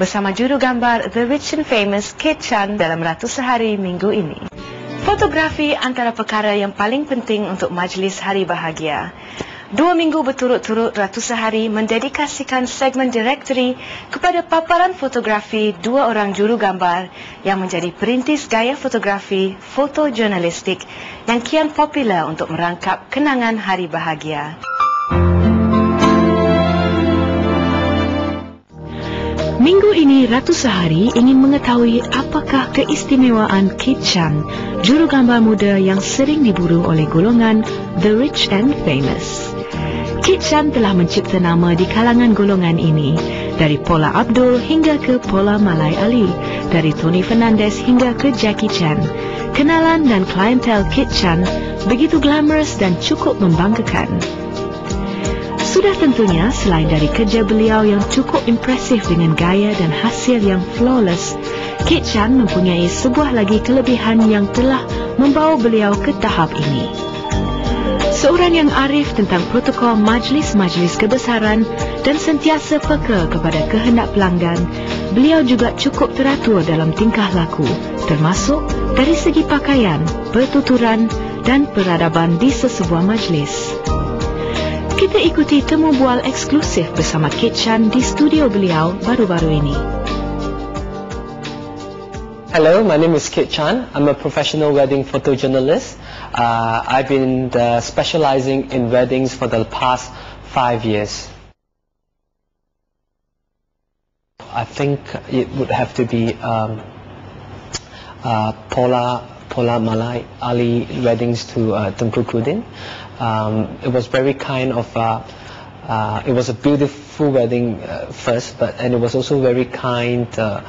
bersama juru gambar The Rich and Famous Kate Chan dalam Ratu Sehari minggu ini. Fotografi antara perkara yang paling penting untuk majlis hari bahagia. Dua minggu berturut-turut Ratu Sehari mendedikasikan segmen direktori kepada paparan fotografi dua orang juru gambar yang menjadi perintis gaya fotografi fotojurnalistik yang kian popular untuk merangkap kenangan hari bahagia. Minggu ini Ratu Sehari ingin mengetahui apakah keistimewaan Kit Chan, juru gambar muda yang sering diburu oleh golongan The Rich and Famous. Kit Chan telah mencipta nama di kalangan golongan ini dari Paula Abdul hingga ke Paula Malay Ali, dari Tony Fernandez hingga ke Jackie Chan. Kenalan dan klientel Kit Chan begitu glamorous dan cukup membanggakan. Sudah tentunya selain dari kerja beliau yang cukup impresif dengan gaya dan hasil yang flawless, Kit Chan mempunyai sebuah lagi kelebihan yang telah membawa beliau ke tahap ini. Seorang yang arif tentang protokol majlis-majlis kebesaran dan sentiasa peka kepada kehendak pelanggan, beliau juga cukup teratur dalam tingkah laku, termasuk dari segi pakaian, pertuturan dan peradaban di sesebuah majlis. Kita ikuti temu bual eksklusif bersama Kit Chan di studio beliau baru-baru ini. Hello, my name is Kit Chan. I'm a professional wedding photojournalist. Uh, I've been uh, specializing in weddings for the past five years. I think it would have to be um, uh, Paula, Paula Malay Ali weddings to uh, Tunku Kudin. Um, it was very kind of, uh, uh, it was a beautiful wedding uh, first, but and it was also very kind uh,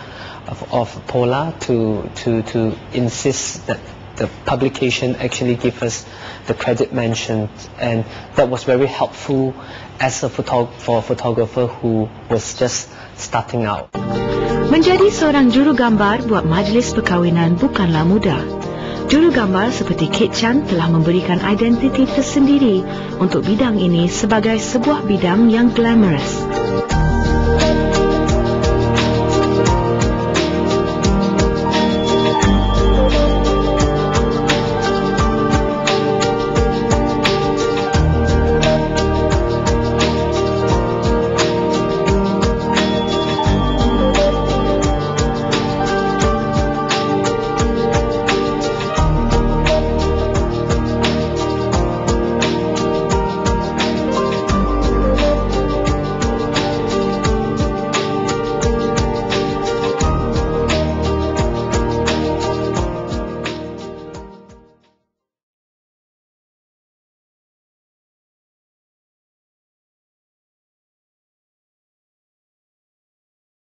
of, of Paula to, to, to insist that the publication actually give us the credit mentioned and that was very helpful as a photo for a photographer who was just starting out. Menjadi seorang juru gambar buat majlis perkahwinan bukanlah mudah. Juru gambar seperti Kate Chan telah memberikan identiti tersendiri untuk bidang ini sebagai sebuah bidang yang glamorous.